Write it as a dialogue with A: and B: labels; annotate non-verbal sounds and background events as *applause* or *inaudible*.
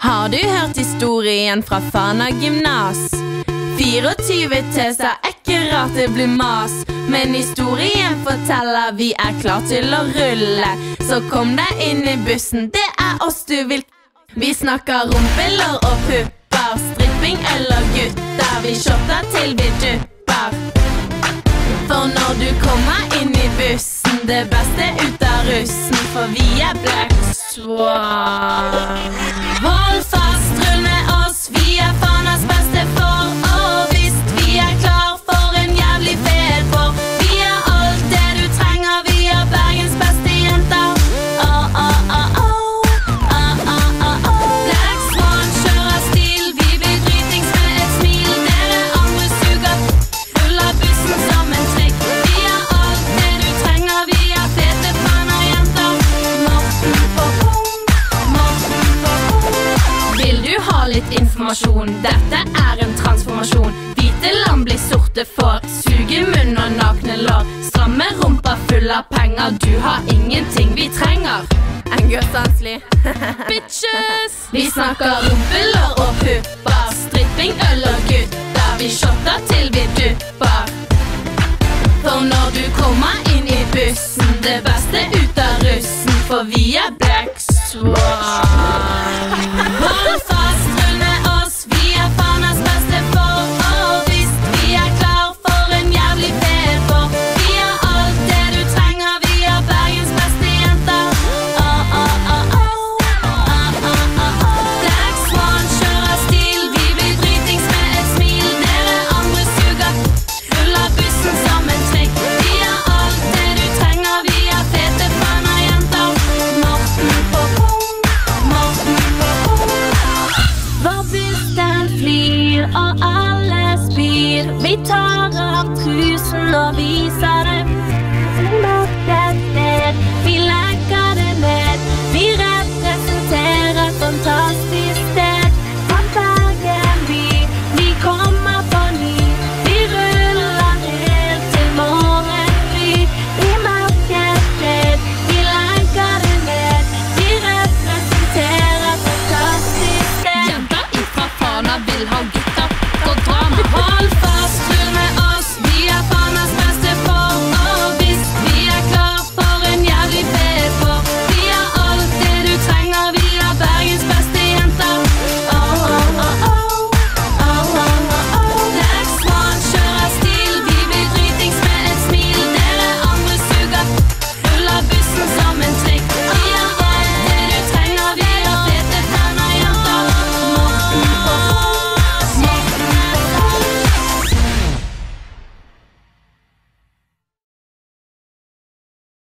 A: Har du hørt historien fra Fana gymnas? 24 teser er ikke rart det blir mas. Men historien forteller vi er klar til å rulle. Så kom deg inn i bussen, det er oss du vil Vi snakker rumpeller og pupper, stripping, eller gutter. Vi shotter til vi dupper. For når du kommer inn i bussen, det beste ut av russen, for vi er Black Swan. Informasjon? Dette er en transformasjon. Hvite lam blir sorte får, suge munn og nakne lår. Stramme rumpa full av penger, du har ingenting vi trenger. Engelsanslig. *laughs* Bitches! Vi snakker rumpelår og pupper, stripping, øl og gutter. Vi shotter til vi dupper. For når du kommer inn i bussen, det beste ut av russen, for vi er Black Swan. Flyr, og alle spyr. Vi tar av trusen og viser det